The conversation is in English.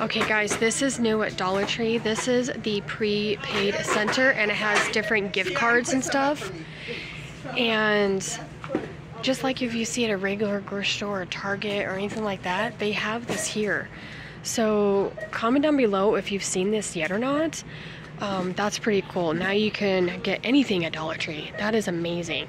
Okay guys, this is new at Dollar Tree. This is the prepaid center and it has different gift cards and stuff. And just like if you see at a regular grocery store or Target or anything like that, they have this here. So comment down below if you've seen this yet or not. Um, that's pretty cool. Now you can get anything at Dollar Tree. That is amazing.